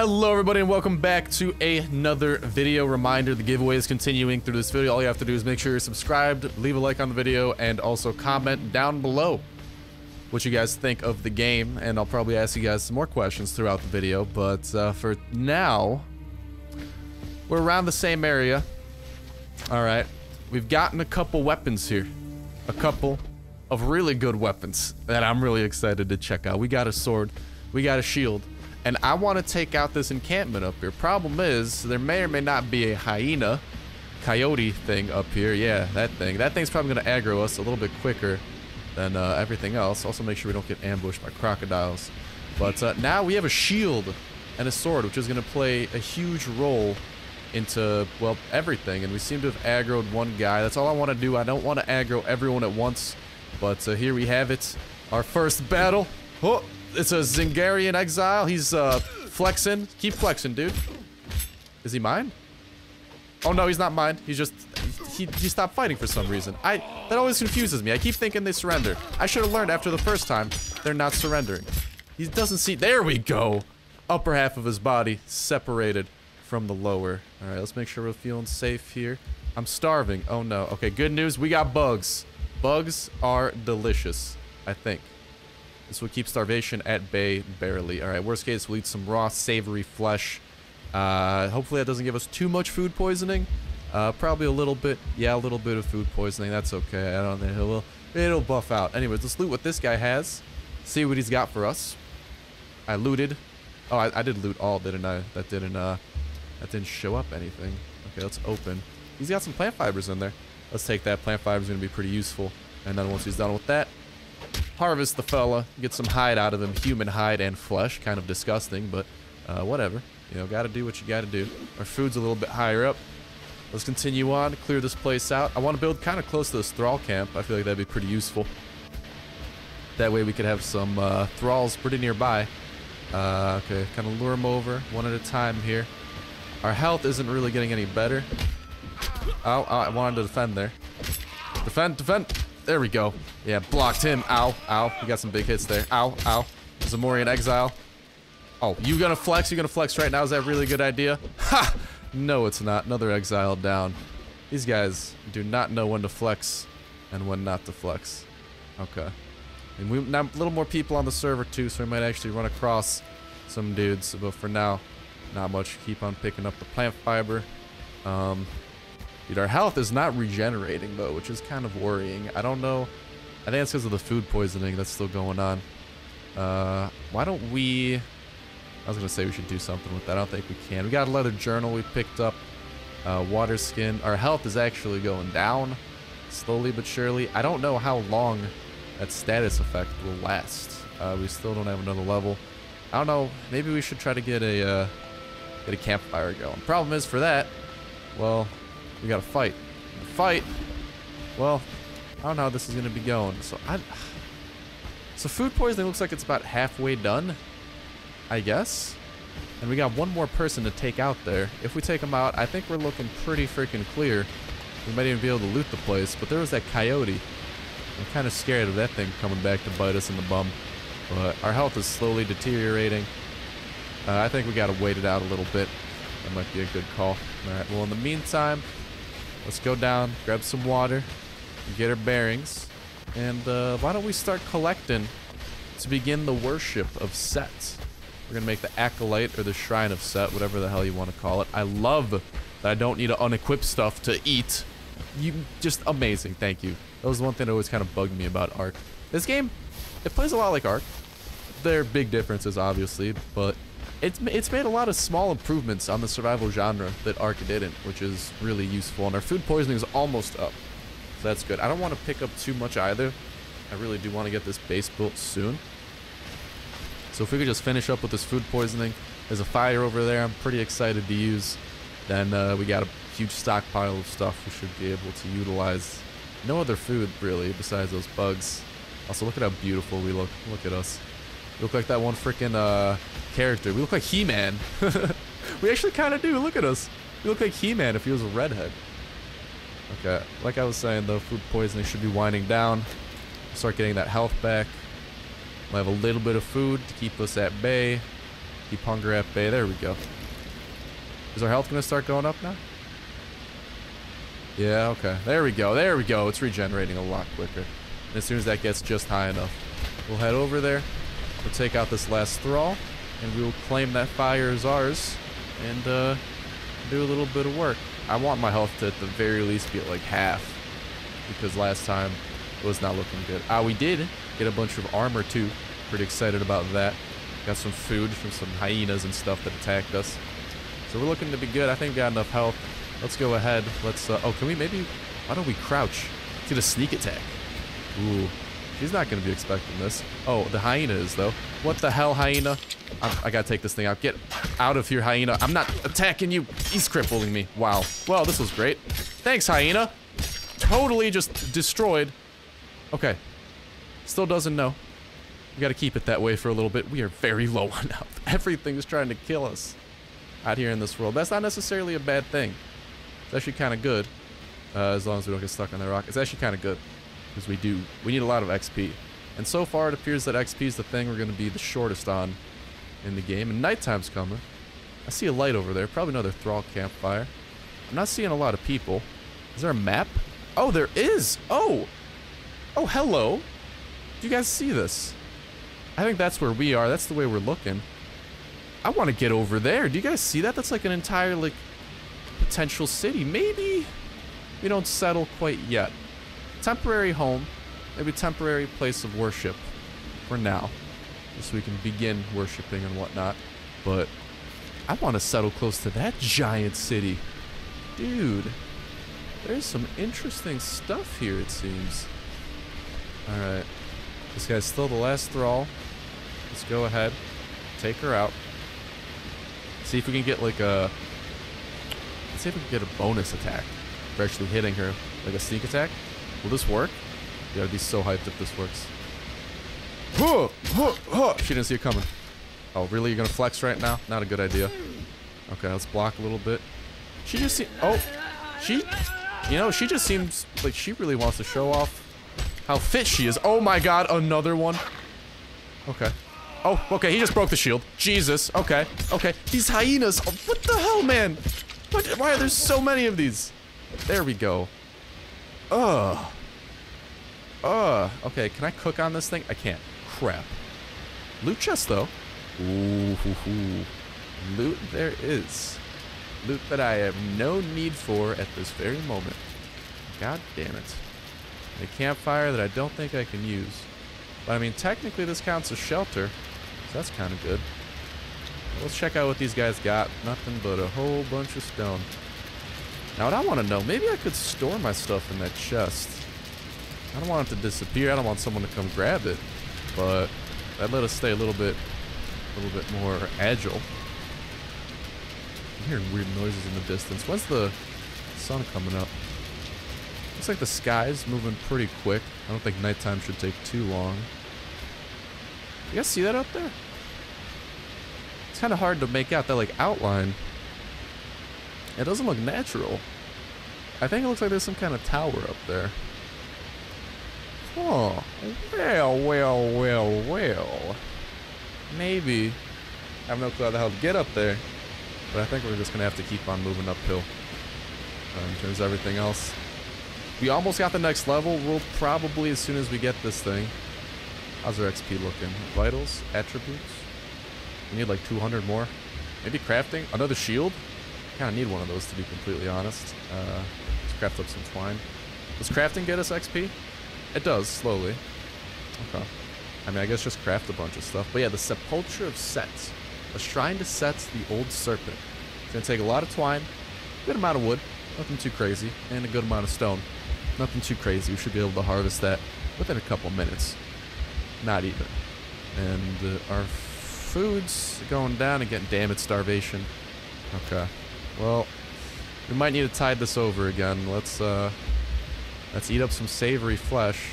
Hello everybody and welcome back to another video. Reminder, the giveaway is continuing through this video. All you have to do is make sure you're subscribed, leave a like on the video, and also comment down below what you guys think of the game. And I'll probably ask you guys some more questions throughout the video. But uh, for now, we're around the same area. Alright, we've gotten a couple weapons here. A couple of really good weapons that I'm really excited to check out. We got a sword, we got a shield, and I want to take out this encampment up here. Problem is, there may or may not be a hyena, coyote thing up here. Yeah, that thing. That thing's probably going to aggro us a little bit quicker than uh, everything else. Also, make sure we don't get ambushed by crocodiles. But uh, now we have a shield and a sword, which is going to play a huge role into, well, everything. And we seem to have aggroed one guy. That's all I want to do. I don't want to aggro everyone at once. But uh, here we have it. Our first battle. Oh, it's a Zingarian exile. He's uh, flexing. Keep flexing, dude. Is he mine? Oh no, he's not mine. He's just he, he stopped fighting for some reason. I that always confuses me. I keep thinking they surrender. I should have learned after the first time they're not surrendering. He doesn't see. There we go. Upper half of his body separated from the lower. All right, let's make sure we're feeling safe here. I'm starving. Oh no. Okay, good news. We got bugs. Bugs are delicious. I think. This would keep starvation at bay barely. All right, worst case, we'll eat some raw, savory flesh. Uh, hopefully that doesn't give us too much food poisoning. Uh, probably a little bit. Yeah, a little bit of food poisoning. That's okay. I don't think it'll, it'll buff out. Anyways, let's loot what this guy has. See what he's got for us. I looted. Oh, I, I did loot all, didn't I? That didn't, uh, that didn't show up anything. Okay, let's open. He's got some plant fibers in there. Let's take that. Plant fibers going to be pretty useful. And then once he's done with that, harvest the fella, get some hide out of him, human hide and flesh. Kind of disgusting, but uh, whatever. You know, gotta do what you gotta do. Our food's a little bit higher up. Let's continue on, clear this place out. I want to build kind of close to this thrall camp. I feel like that'd be pretty useful. That way we could have some uh, thralls pretty nearby. Uh, okay, kind of lure them over one at a time here. Our health isn't really getting any better. Oh, oh I wanted to defend there. Defend, defend. There we go. Yeah, blocked him. Ow, ow. We got some big hits there. Ow, ow. Zamorian exile. Oh, you gonna flex? You gonna flex right now? Is that really good idea? Ha! No, it's not. Another exile down. These guys do not know when to flex and when not to flex. Okay. And we now a little more people on the server too, so we might actually run across some dudes. But for now, not much. Keep on picking up the plant fiber. Um, Dude, our health is not regenerating, though, which is kind of worrying. I don't know. I think it's because of the food poisoning that's still going on. Uh, why don't we... I was going to say we should do something with that. I don't think we can. We got a leather journal we picked up. Uh, water skin. Our health is actually going down. Slowly but surely. I don't know how long that status effect will last. Uh, we still don't have another level. I don't know. Maybe we should try to get a, uh, get a campfire going. Problem is for that, well, we gotta fight. Fight! Well, I don't know how this is gonna be going. So I... So food poisoning looks like it's about halfway done. I guess. And we got one more person to take out there. If we take him out, I think we're looking pretty freaking clear. We might even be able to loot the place. But there was that coyote. I'm kind of scared of that thing coming back to bite us in the bum. But our health is slowly deteriorating. Uh, I think we gotta wait it out a little bit. That might be a good call. Alright, well in the meantime, Let's go down, grab some water, get our bearings, and uh, why don't we start collecting to begin the worship of Set. We're going to make the Acolyte or the Shrine of Set, whatever the hell you want to call it. I love that I don't need to unequip stuff to eat. You Just amazing, thank you. That was one thing that always kind of bugged me about Ark. This game, it plays a lot like Ark. There are big differences, obviously, but it's, it's made a lot of small improvements on the survival genre that Ark didn't, which is really useful. And our food poisoning is almost up. So that's good. I don't want to pick up too much either. I really do want to get this base built soon. So if we could just finish up with this food poisoning. There's a fire over there I'm pretty excited to use. Then uh, we got a huge stockpile of stuff we should be able to utilize. No other food, really, besides those bugs. Also, look at how beautiful we look. Look at us. We look like that one freaking uh, character. We look like He-Man. we actually kind of do. Look at us. We look like He-Man if he was a redhead. Okay, like I was saying, though, food poisoning should be winding down. Start getting that health back. We'll have a little bit of food to keep us at bay. Keep hunger at bay. There we go. Is our health going to start going up now? Yeah, okay. There we go. There we go. It's regenerating a lot quicker. And as soon as that gets just high enough, we'll head over there. We'll take out this last thrall, and we will claim that fire is ours, and uh, do a little bit of work. I want my health to at the very least be at like half, because last time it was not looking good. Ah, we did get a bunch of armor too. Pretty excited about that. Got some food from some hyenas and stuff that attacked us. So we're looking to be good. I think we got enough health. Let's go ahead. Let's, uh, oh, can we maybe, why don't we crouch? Get a sneak attack. Ooh, she's not going to be expecting this. Oh, the hyena is, though. What the hell, hyena? I got to take this thing out. Get out of here, hyena. I'm not attacking you. He's crippling me. Wow. Well, this was great. Thanks, hyena. Totally just destroyed. Okay. Still doesn't know. We got to keep it that way for a little bit. We are very low on health. Everything is trying to kill us out here in this world. That's not necessarily a bad thing. It's actually kind of good, uh, as long as we don't get stuck on that rock. It's actually kind of good, because we do, we need a lot of XP. And so far, it appears that XP is the thing we're going to be the shortest on in the game. And nighttime's coming. I see a light over there, probably another Thrall campfire. I'm not seeing a lot of people. Is there a map? Oh, there is! Oh! Oh, hello! Do you guys see this? I think that's where we are. That's the way we're looking. I want to get over there. Do you guys see that? That's like an entire, like, potential city. Maybe we don't settle quite yet. Temporary home. Maybe temporary place of worship for now. So we can begin worshiping and whatnot. But I want to settle close to that giant city. Dude, there's some interesting stuff here, it seems. Alright. This guy's still the last thrall. Let's go ahead. Take her out. See if we can get like a... Let's see if we can get a bonus attack for actually hitting her. Like a sneak attack. Will this work? You gotta be so hyped if this works. She didn't see it coming. Oh, really? You're gonna flex right now? Not a good idea. Okay, let's block a little bit. She just Oh! She- You know, she just seems like she really wants to show off how fit she is. Oh my god, another one. Okay. Oh, okay, he just broke the shield. Jesus. Okay, okay. These hyenas. Oh, what the hell, man? What, why are there so many of these? There we go. Ugh. Ugh. Okay, can I cook on this thing? I can't. Crap. Loot chest, though. Ooh, hoo, hoo. Loot there is. Loot that I have no need for at this very moment. God damn it. A campfire that I don't think I can use. But I mean, technically this counts as shelter. So that's kind of good. Let's check out what these guys got. Nothing but a whole bunch of stone. Now what I want to know, maybe I could store my stuff in that chest. I don't want it to disappear. I don't want someone to come grab it. But that let us stay a little bit, a little bit more agile. I'm hearing weird noises in the distance. When's the sun coming up? Looks like the sky's moving pretty quick. I don't think nighttime should take too long. You guys see that up there? It's kind of hard to make out that like outline. It doesn't look natural. I think it looks like there's some kind of tower up there. Oh, well, well, well, well. Maybe. I have no clue how the hell to get up there. But I think we're just going to have to keep on moving uphill. Uh, in terms of everything else. We almost got the next level. We'll probably, as soon as we get this thing. How's our XP looking? Vitals? Attributes? We need like 200 more. Maybe crafting? Another shield? Kind of need one of those to be completely honest. Uh, let's craft up some twine. Does crafting get us XP? It does, slowly. Okay. I mean, I guess just craft a bunch of stuff. But yeah, the Sepulchre of Set. A shrine to Set, the Old Serpent. It's going to take a lot of twine, good amount of wood, nothing too crazy, and a good amount of stone. Nothing too crazy. We should be able to harvest that within a couple minutes. Not even. And uh, our food's going down again. Damn it, starvation. Okay. Well, we might need to tide this over again. Let's, uh, let's eat up some savory flesh.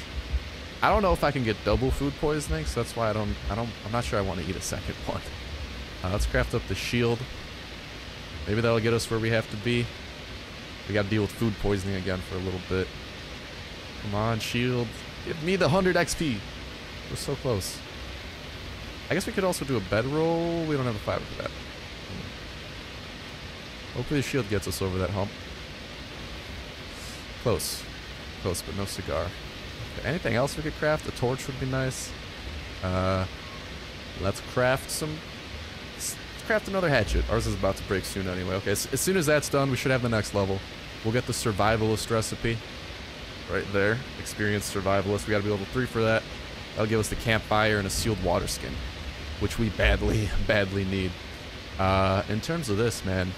I don't know if I can get double food poisoning, so that's why I don't, I don't, I'm not sure I want to eat a second one. Uh, let's craft up the shield. Maybe that'll get us where we have to be. We gotta deal with food poisoning again for a little bit. Come on, shield. Give me the 100 XP. We're so close. I guess we could also do a bedroll. We don't have a fiber for that. Hopefully the shield gets us over that hump. Close. Close, but no cigar. Okay, anything else we could craft? A torch would be nice. Uh, let's craft some... Let's craft another hatchet. Ours is about to break soon anyway. Okay, as, as soon as that's done, we should have the next level. We'll get the survivalist recipe. Right there. Experienced survivalist. We gotta be level 3 for that. That'll give us the campfire and a sealed water skin. Which we badly, badly need. Uh, in terms of this, man,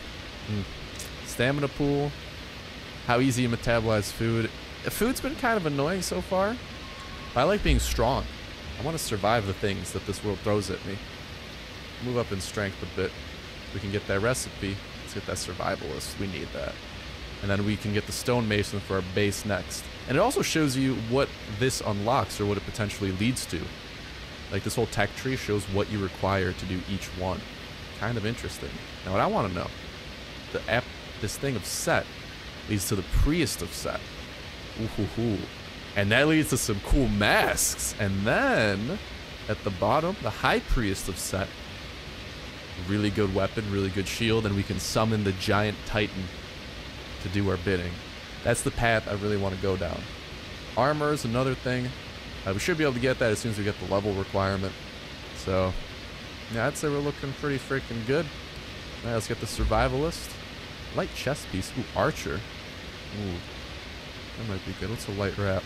Mm. Stamina pool. How easy you metabolize food. Food's been kind of annoying so far. I like being strong. I want to survive the things that this world throws at me. Move up in strength a bit. We can get that recipe. Let's get that survivalist. We need that. And then we can get the stonemason for our base next. And it also shows you what this unlocks or what it potentially leads to. Like this whole tech tree shows what you require to do each one. Kind of interesting. Now what I want to know the app, this thing of Set leads to the priest of Set. Ooh. And that leads to some cool masks. And then at the bottom, the high priest of Set. Really good weapon, really good shield, and we can summon the giant titan to do our bidding. That's the path I really want to go down. Armor is another thing. Uh, we should be able to get that as soon as we get the level requirement. So, yeah, I'd say we're looking pretty freaking good. All right, let's get the survivalist. Light chest piece. Ooh, archer. Ooh. That might be good. What's a light wrap?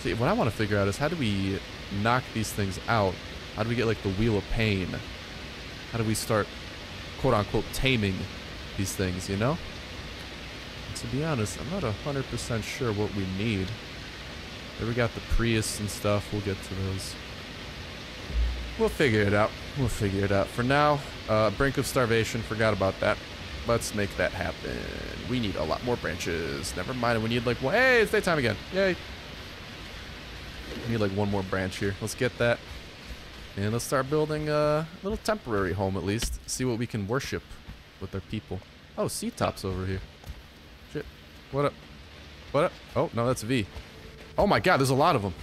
See, what I want to figure out is how do we knock these things out? How do we get, like, the wheel of pain? How do we start, quote-unquote, taming these things, you know? And to be honest, I'm not 100% sure what we need. There we got the Prius and stuff. We'll get to those. We'll figure it out. We'll figure it out. For now, uh, brink of starvation. Forgot about that. Let's make that happen. We need a lot more branches. Never mind. We need like one. Hey, it's daytime again. Yay. We need like one more branch here. Let's get that. And let's start building a little temporary home at least. See what we can worship with our people. Oh, C-Tops over here. Shit. What up? What up? Oh, no, that's V. Oh my god, there's a lot of them.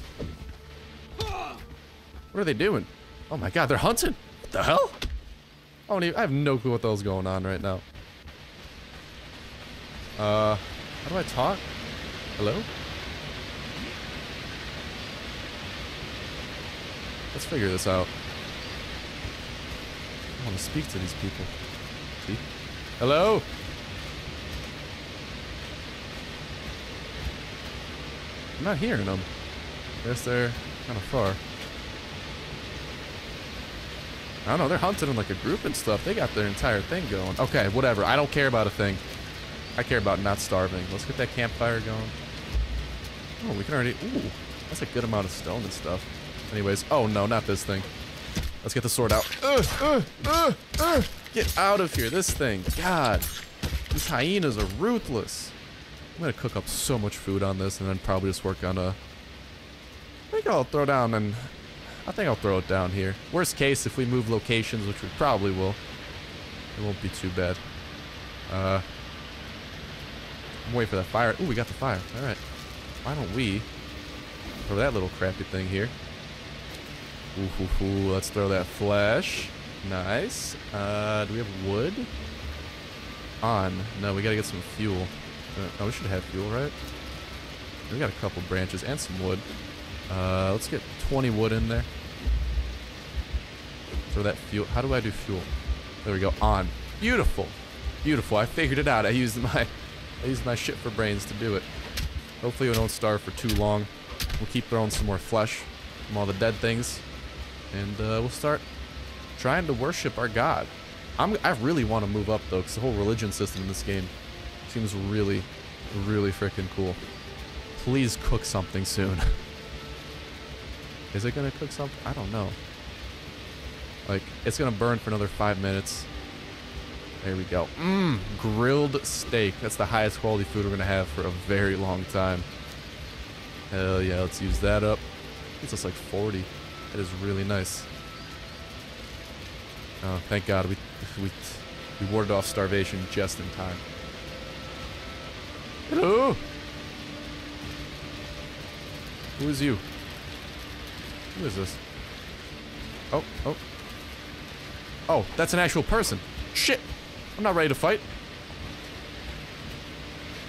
What are they doing? Oh my god, they're hunting. What the hell? I don't even, I have no clue what the hell's going on right now. Uh, how do I talk? Hello? Let's figure this out. I want to speak to these people. See? Hello? I'm not hearing them. I guess they're kind of far. I don't know, they're hunting in like a group and stuff. They got their entire thing going. Okay, whatever. I don't care about a thing. I care about not starving. Let's get that campfire going. Oh, we can already... Ooh, that's a good amount of stone and stuff. Anyways, oh no, not this thing. Let's get the sword out. Uh, uh, uh. Get out of here, this thing. God, these hyenas are ruthless. I'm gonna cook up so much food on this and then probably just work on a... I think I'll throw down and I think I'll throw it down here. Worst case, if we move locations, which we probably will, it won't be too bad. Uh, I'm waiting for that fire. Ooh, we got the fire. All right. Why don't we throw that little crappy thing here? Ooh, ooh, ooh. Let's throw that flesh. Nice. Uh, do we have wood? On. No, we gotta get some fuel. Uh, oh, we should have fuel, right? We got a couple branches and some wood. Uh, let's get 20 wood in there. Throw that fuel. How do I do fuel? There we go. On. Beautiful. Beautiful. I figured it out. I used my I used my shit for brains to do it. Hopefully we don't starve for too long. We'll keep throwing some more flesh from all the dead things. And uh, we'll start trying to worship our god. I'm, I really want to move up though, because the whole religion system in this game seems really, really freaking cool. Please cook something soon. Is it gonna cook something? I don't know. Like, it's gonna burn for another five minutes. There we go. Mmm, grilled steak. That's the highest quality food we're gonna have for a very long time. Hell yeah, let's use that up. It's just like 40. That is really nice. Oh, thank God we we we warded off starvation just in time. Hello. Who is you? Who is this? Oh, oh. Oh, that's an actual person. Shit. I'm not ready to fight.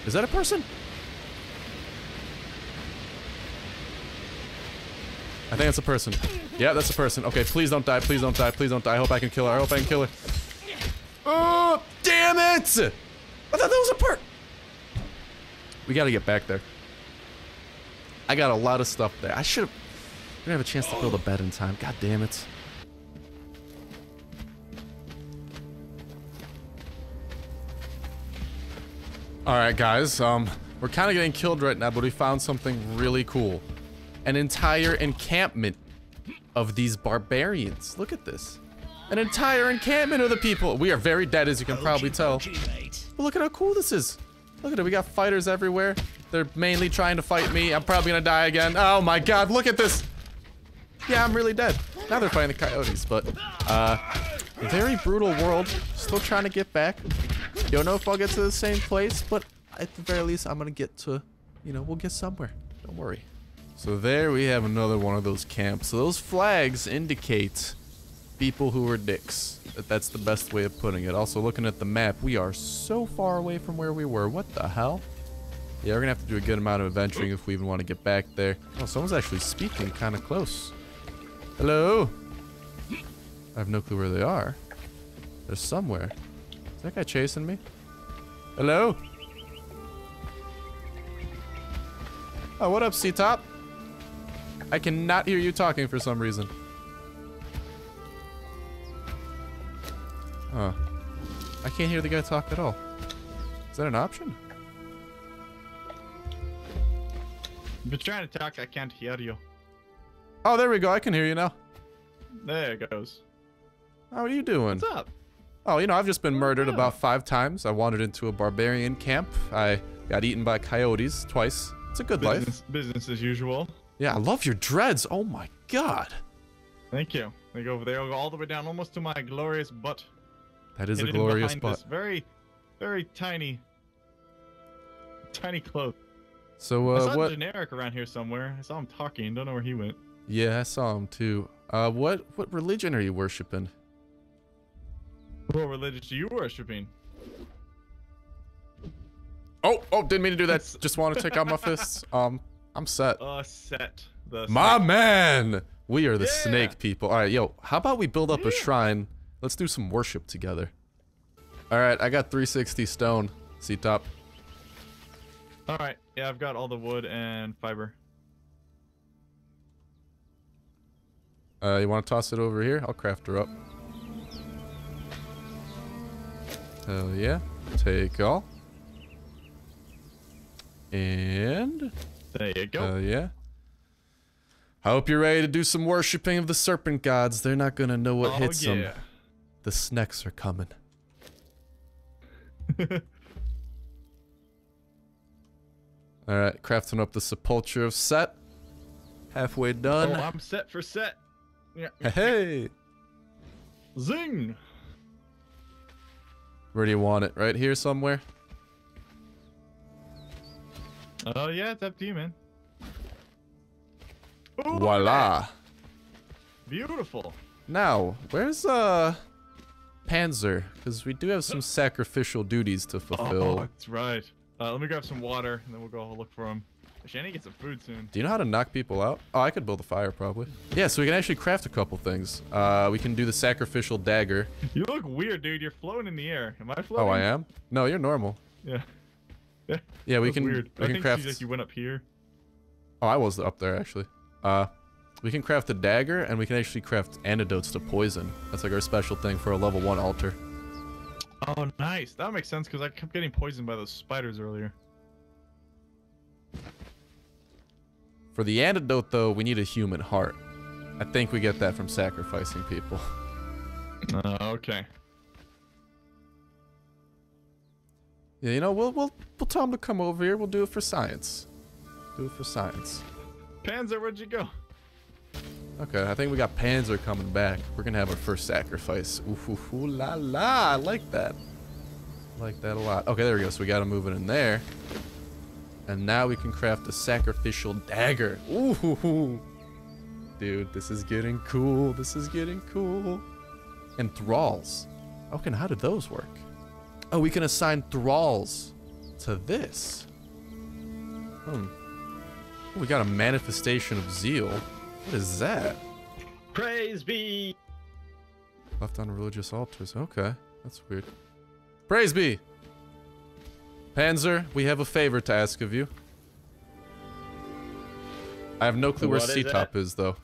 Is that a person? I think that's a person. Yeah, that's a person. Okay, please don't die. Please don't die. Please don't die. I hope I can kill her. I hope I can kill her. Oh, damn it! I thought that was a part. We gotta get back there. I got a lot of stuff there. I should have. Didn't have a chance to build a bed in time. God damn it. All right, guys. Um, we're kind of getting killed right now, but we found something really cool. An entire encampment of these barbarians. Look at this. An entire encampment of the people. We are very dead, as you can probably tell. But look at how cool this is. Look at it. We got fighters everywhere. They're mainly trying to fight me. I'm probably gonna die again. Oh my god, look at this. Yeah, I'm really dead. Now they're fighting the coyotes, but, uh, very brutal world. Still trying to get back. Don't know if I'll get to the same place, but at the very least, I'm gonna get to, you know, we'll get somewhere. Don't worry. So there we have another one of those camps. So those flags indicate people who are dicks. That's the best way of putting it. Also, looking at the map, we are so far away from where we were. What the hell? Yeah, we're gonna have to do a good amount of adventuring if we even want to get back there. Oh, someone's actually speaking kind of close. Hello? I have no clue where they are. They're somewhere. Is that guy chasing me? Hello? Oh, what up, C-Top? I cannot hear you talking for some reason. Huh. I can't hear the guy talk at all. Is that an option? You're trying to talk, I can't hear you. Oh, there we go. I can hear you now. There it goes. How are you doing? What's up? Oh, you know, I've just been murdered about five times. I wandered into a barbarian camp. I got eaten by coyotes twice. It's a good Business, life. business as usual. Yeah, I love your dreads. Oh my god. Thank you. They go over there, go all the way down, almost to my glorious butt. That is a glorious butt. Very, very tiny, tiny cloak. So, I uh, saw what? generic around here somewhere. I saw him talking. Don't know where he went. Yeah, I saw him too. Uh, what what religion are you worshiping? What religion are you worshiping? Oh, oh, didn't mean to do that. Just want to take out my fists. Um, I'm set. Uh, set. The My snake. man, we are the Yeah. snake people. All right, yo, how about we build up a shrine? Let's do some worship together. All right, I got 360 stone. C top. All right. Yeah, I've got all the wood and fiber. Uh, you want to toss it over here? I'll craft her up. Hell yeah. Take all. And There you go. Hell yeah. I hope you're ready to do some worshipping of the serpent gods. They're not gonna know what oh hits yeah. them. The snacks are coming. All right, crafting up the Sepulchre of Set. Halfway done. oh, done. I'm set for set. Yeah. hey, Zing. where do you want it? Right here somewhere. Oh yeah, it's up to you, man. Ooh, Voila. Beautiful. Now, where's uh Panzer? Because we do have some sacrificial duties to fulfill. Oh, that's right. Uh, let me grab some water, and then we'll go look for him. Actually, I need to get some food soon. Do you know how to knock people out? Oh, I could build a fire probably. Yeah, so we can actually craft a couple things. Uh, we can do the sacrificial dagger. You look weird, dude. You're floating in the air. Am I floating? Oh, I am? No, you're normal. Yeah. Yeah, we can Weird. we I can think craft. like you went up here. Oh, I was up there actually. Uh, we can craft a dagger, and we can actually craft antidotes to poison. That's like our special thing for a level one altar. Oh, nice. That makes sense because I kept getting poisoned by those spiders earlier. For the antidote, though, we need a human heart. I think we get that from sacrificing people. Uh, okay. Yeah, you know, we'll we'll we'll tell him to come over here. We'll do it for science. Do it for science. Panzer, where'd you go? Okay, I think we got Panzer coming back. We're gonna have our first sacrifice. Ooh, ooh, ooh la la! I like that. I like that a lot. Okay, there we go. So we gotta move it in there. And now we can craft a sacrificial dagger. Ooh, dude. This is getting cool. This is getting cool. And thralls. Okay, how did those work? Oh, we can assign thralls to this. Hmm. We got a manifestation of zeal. What is that? Praise be. Left on religious altars. Okay, that's weird. Praise be! Panzer, we have a favor to ask of you. I have no clue where What is C-Top is, though.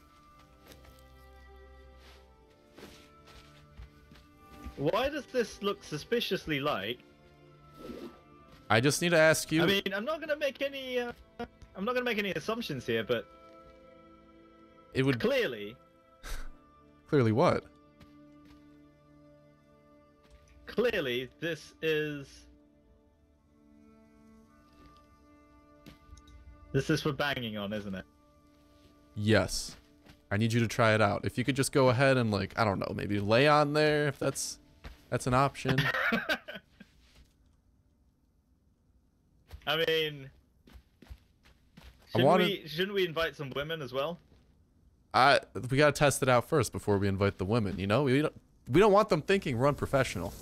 Why does this look suspiciously like? I just need to ask you. I mean, I'm not gonna make any. Uh, I'm not gonna make any assumptions here, but it would clearly, clearly what? clearly, this is. This is for banging on, isn't it? Yes. I need you to try it out. If you could just go ahead and like, I don't know, maybe lay on there if that's that's an option. I mean, shouldn't wanted- we shouldn't we invite some women as well? I we gotta test it out first before we invite the women. You know, we don't we don't want them thinking we're unprofessional.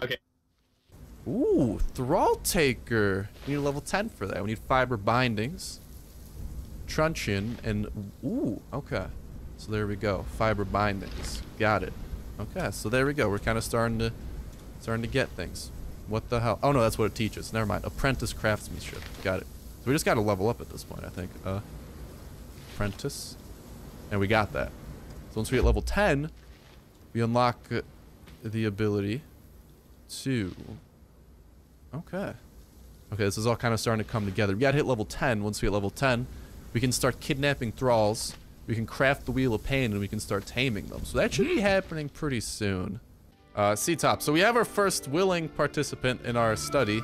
Okay. Ooh, Thrall Taker. We need a level 10 for that. We need fiber bindings, truncheon, and ooh, okay. So there we go. Fiber bindings. Got it. Okay, so there we go. We're kind of starting to starting to get things. What the hell? Oh no, that's what it teaches. Never mind. Apprentice craftsmanship. Got it. So we just got to level up at this point, I think. Uh, apprentice, and we got that. So once we get level 10, we unlock uh, the ability to Okay. Okay, this is all kind of starting to come together. We gotta hit level 10. Once we hit level 10, we can start kidnapping thralls. We can craft the Wheel of Pain, and we can start taming them. So that should be happening pretty soon. Uh, C-Top. So we have our first willing participant in our study.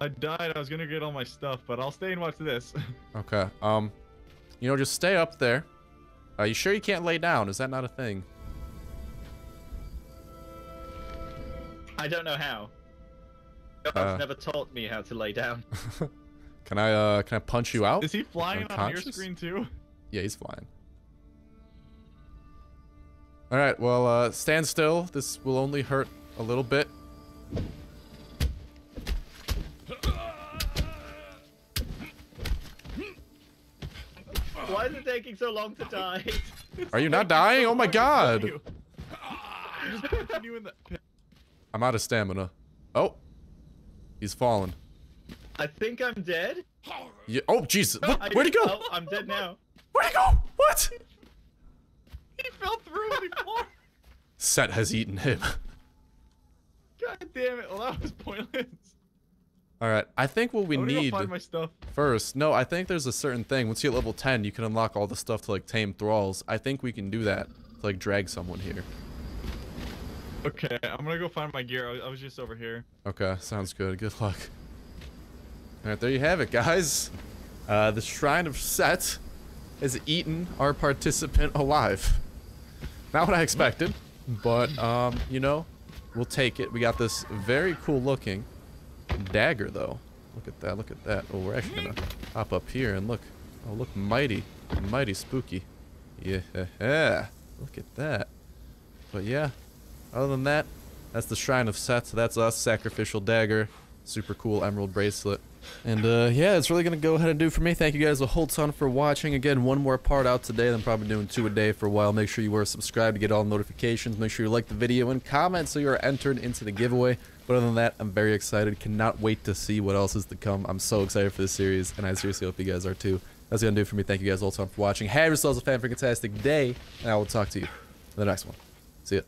I died. I was gonna get all my stuff, but I'll stay and watch this. Okay. Um, you know, just stay up there. Are you sure you can't lay down? Is that not a thing? I don't know how. Uh. God's never taught me how to lay down. Can I, uh, can I punch you out? Is he flying on your screen too? Yeah, he's flying. All right, well, uh, stand still. This will only hurt a little bit. Why is it taking so long to die? Are you not dying? Oh my god. I'm just punching you in the pit. I'm out of stamina. Oh. He's fallen. I think I'm dead. Yeah. Oh, Jesus. Where'd he go? Oh, I'm dead now. Where'd he go? What? He fell through the floor. Set has eaten him. God damn it. Well, that was pointless. All right. I think what we need find my stuff. first. No, I think there's a certain thing. Once you hit level 10, you can unlock all the stuff to like tame thralls. I think we can do that to like drag someone here. Okay, I'm gonna go find my gear. I was, just over here. Okay, sounds good. Good luck. All right, there you have it, guys. Uh, the Shrine of Set has eaten our participant alive. Not what I expected, but um, you know, we'll take it. We got this very cool looking dagger, though. Look at that. Look at that. Oh, we're actually gonna hop up here and look. Oh, look mighty, mighty spooky. Yeah, look at that. But yeah, other than that, that's the Shrine of Set. That's us. Sacrificial dagger. Super cool emerald bracelet. And uh, yeah, it's really gonna go ahead and do for me. Thank you guys a whole ton for watching. Again, one more part out today. I'm probably doing two a day for a while. Make sure you are subscribed to get all notifications. Make sure you like the video and comment so you are entered into the giveaway. But other than that, I'm very excited. Cannot wait to see what else is to come. I'm so excited for this series, and I seriously hope you guys are too. That's gonna do for me. Thank you guys all time for watching. Have yourselves a fan-fantastic day, and I will talk to you in the next one. See ya.